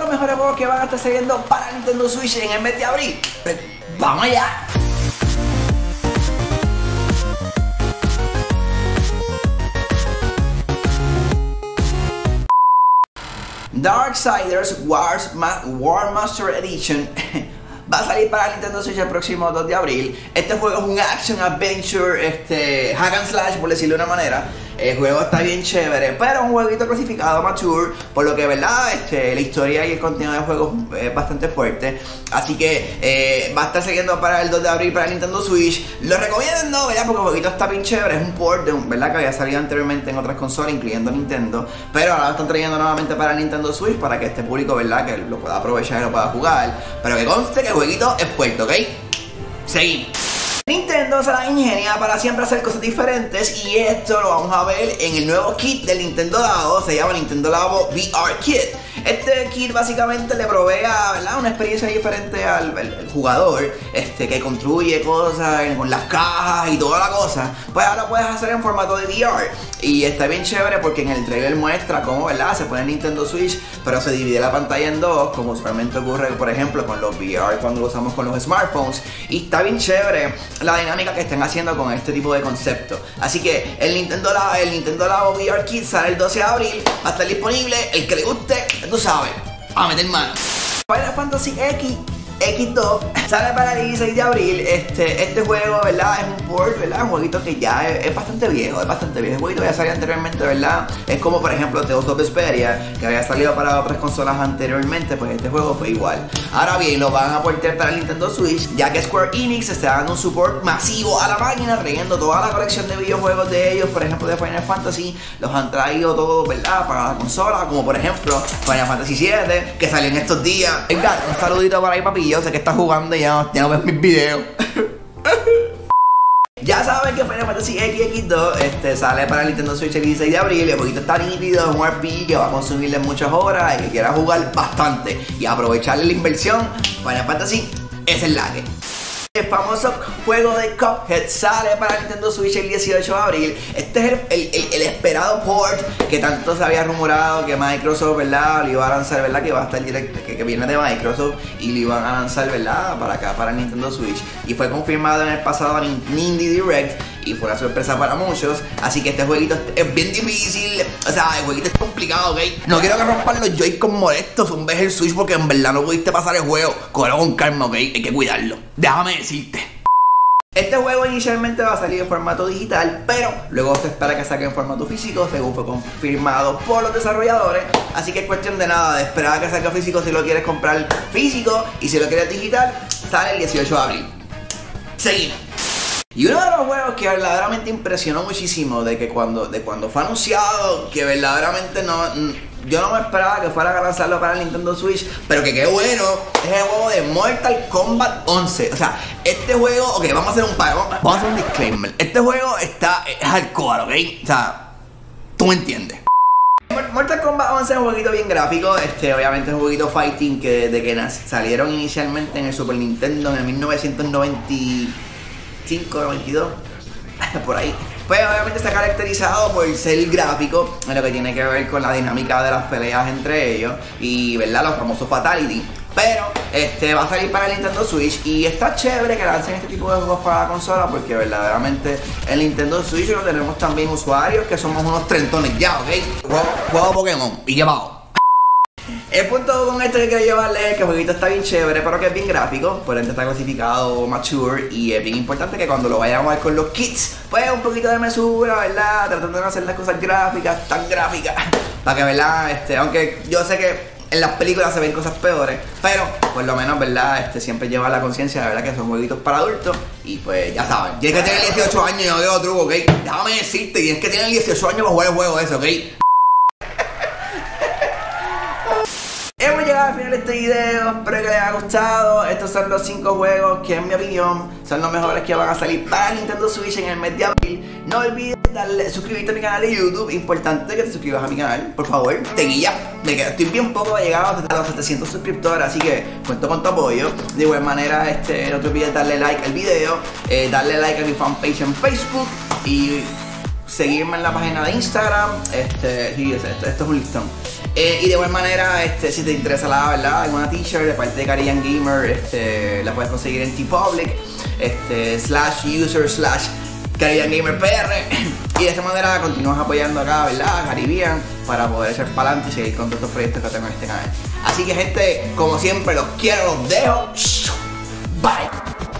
los mejores juegos que van a estar saliendo para Nintendo Switch en el mes de abril? Pues, ¡Vamos allá! Darksiders Wars War Master Edition va a salir para Nintendo Switch el próximo 2 de abril. Este juego es un action adventure, este hack and slash por decirlo de una manera. El juego está bien chévere, pero es un jueguito clasificado mature, por lo que, ¿verdad? Este, la historia y el contenido del juego es bastante fuerte. Así que eh, va a estar siguiendo para el 2 de abril para Nintendo Switch. Lo recomiendo, ¿verdad? Porque el jueguito está bien chévere. Es un port de ¿verdad? Que había salido anteriormente en otras consolas, incluyendo Nintendo. Pero ahora lo están trayendo nuevamente para Nintendo Switch para que este público, ¿verdad? Que lo pueda aprovechar y lo pueda jugar. Pero que conste que el jueguito es fuerte, ¿ok? Seguimos. Nintendo se la ingenia para siempre hacer cosas diferentes y esto lo vamos a ver en el nuevo kit del Nintendo Labo, se llama Nintendo Labo VR Kit. Este kit básicamente le provee una experiencia diferente al, jugador este, que construye cosas con las cajas y toda la cosa. Pues ahora puedes hacer en formato de VR. Y está bien chévere porque en el trailer muestra cómo ¿verdad? se pone Nintendo Switch, pero se divide la pantalla en dos, como usualmente ocurre, por ejemplo, con los VR cuando lo usamos con los smartphones. Y está bien chévere la dinámica que estén haciendo con este tipo de concepto. Así que el Nintendo el Nintendo Labo VR Kit sale el 12 de abril, va a estar disponible. El que le guste, tú sabes, a meter mano. Final Fantasy X X2 sale para el 16 de abril. Este, este juego, ¿verdad? Es un port, ¿verdad? Un jueguito que ya es, bastante viejo, es bastante viejo. El jueguito ya salió anteriormente, ¿verdad? Es como, por ejemplo, Tales of Vesperia, que había salido para otras consolas anteriormente, pues este juego fue igual. Ahora bien, lo van a portar para el Nintendo Switch, ya que Square Enix está dando un support masivo a la máquina, trayendo toda la colección de videojuegos de ellos, por ejemplo, de Final Fantasy. Los han traído todos, ¿verdad? Para la consola, como por ejemplo Final Fantasy 7, que salió en estos días. Venga, un saludito para ahí, papi yo sé que está jugando y ya, ya no ves mis videos. Ya saben que Final Fantasy XX2 este, sale para Nintendo Switch el 16 de abril. El poquito está nítido, es un RPG que va a consumirle muchas horas y que quiera jugar bastante y aprovecharle la inversión. Final Fantasy es el lague. El famoso juego de Cuphead sale para Nintendo Switch el 18 de abril. Este es el, esperado port que tanto se había rumorado que Microsoft, ¿verdad? Lo iba a lanzar, ¿verdad? Que va a estar que, viene de Microsoft y lo iban a lanzar, ¿verdad? Para acá, para Nintendo Switch. Y fue confirmado en el pasado en Indie Direct y fue una sorpresa para muchos. Así que este jueguito es bien difícil. O sea, el jueguito es complicado, ¿ok? No quiero que rompan los Joy-Con molestos un vez el Switch porque en verdad no pudiste pasar el juego. Cógelo con calma, ¿ok? Hay que cuidarlo. Déjame decirte. Este juego inicialmente va a salir en formato digital, pero luego se espera que saque en formato físico, según fue confirmado por los desarrolladores. Así que es cuestión de nada, de esperar a que salga físico si lo quieres comprar físico y si lo quieres digital, sale el 18 de abril. Seguimos. Y uno de los juegos que verdaderamente impresionó muchísimo de que cuando, de cuando fue anunciado, que verdaderamente no, yo no me esperaba que fuera a lanzarlo para el Nintendo Switch, pero que qué bueno, es el juego de Mortal Kombat 11. O sea, este juego, ok, vamos a hacer un pago, vamos a hacer un disclaimer. Este juego está, es hardcore, ok, o sea, tú me entiendes. Mortal Kombat 11 es un jueguito bien gráfico, este, obviamente es un jueguito fighting que de que salieron inicialmente en el Super Nintendo en el 1990 5.92, por ahí. Pues obviamente está caracterizado por ser gráfico, en lo que tiene que ver con la dinámica de las peleas entre ellos y, ¿verdad? Los famosos Fatality. Pero este va a salir para el Nintendo Switch y está chévere que lancen este tipo de juegos para la consola porque verdaderamente el Nintendo Switch lo tenemos también usuarios que somos unos trentones ya, ¿ok? Juego, Pokémon y llevado. El punto con esto que quiero llevarle es que el jueguito está bien chévere, pero que es bien gráfico, por ende está clasificado mature y es bien importante que cuando lo vayamos a ver con los kits, pues un poquito de mesura, ¿verdad? Tratando de no hacer las cosas gráficas, tan gráficas, para que, ¿verdad? Este, aunque yo sé que en las películas se ven cosas peores, pero por lo menos, ¿verdad? Este, siempre lleva la conciencia de verdad que son jueguitos para adultos y pues ya saben, tienes que tener 18 años y no digo truco, ¿ok? Déjame decirte, tienes que tener 18 años para jugar el juego ese, ¿ok? Este video, espero que les haya gustado. Estos son los 5 juegos que en mi opinión son los mejores que van a salir para Nintendo Switch en el mes de abril. No olvides darle, suscribirte a mi canal de YouTube, importante que te suscribas a mi canal, por favor. Te guía, de que estoy bien poco llegado a los 700 suscriptores, así que cuento con tu apoyo. De igual manera, este, no te olvides darle like al video, eh, darle like a mi fanpage en Facebook y seguirme en la página de Instagram. Este, sí, esto es un listón. Eh, y de igual manera, este, si te interesa la verdad, alguna t-shirt de parte de Caribbean Gamer, este, la puedes conseguir en T-Public, este, slash user slash Caribbean Gamer PR. Y de esta manera continúas apoyando acá, ¿verdad? Caribbean, para poder echar para adelante y seguir con todos estos proyectos que tengo en este canal. Así que gente, como siempre, los quiero, los dejo. Bye.